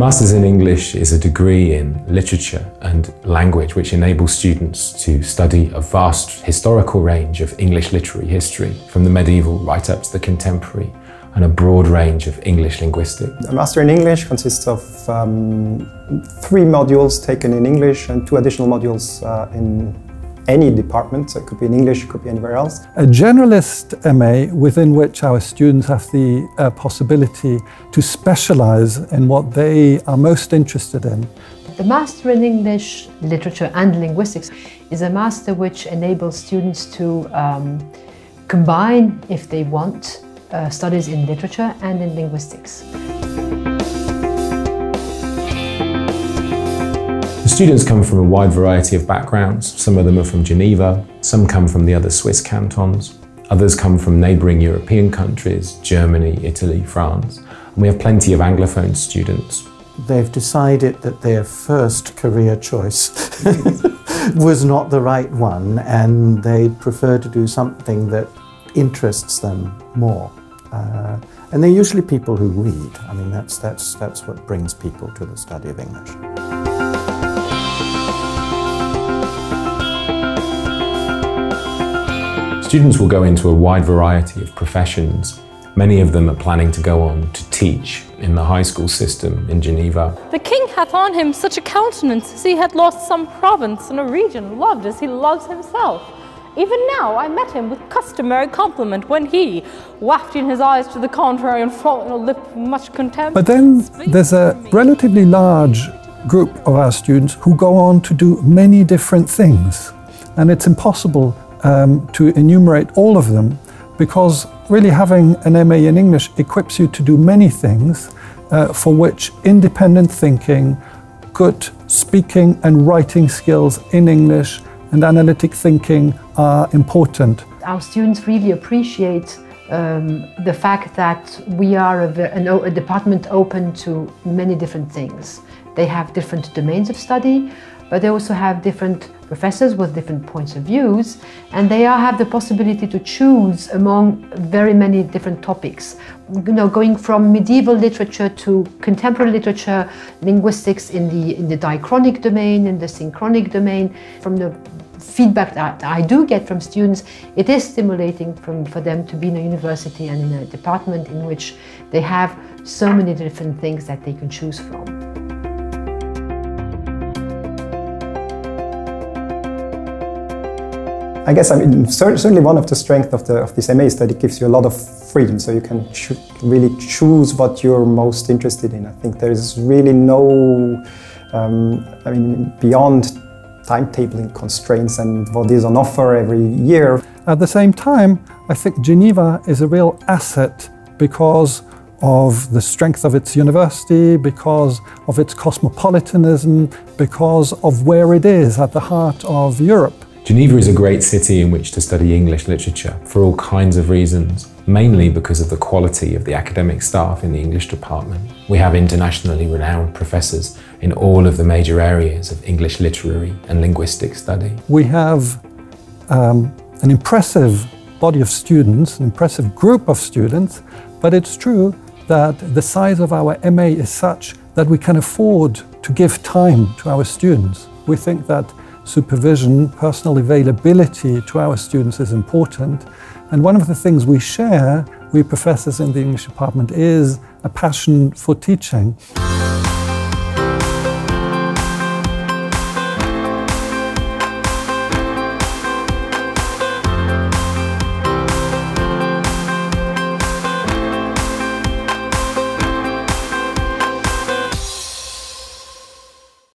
Masters in English is a degree in literature and language which enables students to study a vast historical range of English literary history, from the medieval right up to the contemporary, and a broad range of English linguistics. A Master in English consists of um, three modules taken in English and two additional modules uh, in any department, so it could be in English, it could be anywhere else. A generalist MA within which our students have the uh, possibility to specialise in what they are most interested in. The Master in English, Literature and Linguistics is a master which enables students to um, combine, if they want, uh, studies in literature and in linguistics. Students come from a wide variety of backgrounds. Some of them are from Geneva, some come from the other Swiss cantons, others come from neighbouring European countries, Germany, Italy, France. And we have plenty of Anglophone students. They've decided that their first career choice was not the right one and they prefer to do something that interests them more. Uh, and they're usually people who read. I mean, that's, that's, that's what brings people to the study of English. Students will go into a wide variety of professions. Many of them are planning to go on to teach in the high school system in Geneva. The king hath on him such a countenance as he had lost some province and a region loved as he loves himself. Even now I met him with customary compliment when he, wafting his eyes to the contrary and falling a lip much contempt. But then there's a relatively large group of our students who go on to do many different things. And it's impossible um, to enumerate all of them because really having an MA in English equips you to do many things uh, for which independent thinking, good speaking and writing skills in English and analytic thinking are important. Our students really appreciate um, the fact that we are a, a department open to many different things. They have different domains of study, but they also have different professors with different points of views, and they have the possibility to choose among very many different topics. You know, going from medieval literature to contemporary literature, linguistics in the in the diachronic domain, in the synchronic domain, from the feedback that I do get from students, it is stimulating from, for them to be in a university and in a department in which they have so many different things that they can choose from. I guess I mean certainly one of the strengths of, of this MA is that it gives you a lot of freedom, so you can cho really choose what you're most interested in. I think there is really no, um, I mean, beyond timetabling constraints and what is on offer every year. At the same time, I think Geneva is a real asset because of the strength of its university, because of its cosmopolitanism, because of where it is at the heart of Europe. Geneva is a great city in which to study English literature for all kinds of reasons, mainly because of the quality of the academic staff in the English department. We have internationally renowned professors in all of the major areas of English literary and linguistic study. We have um, an impressive body of students, an impressive group of students, but it's true that the size of our MA is such that we can afford to give time to our students. We think that supervision, personal availability to our students is important. And one of the things we share, we professors in the English department, is a passion for teaching.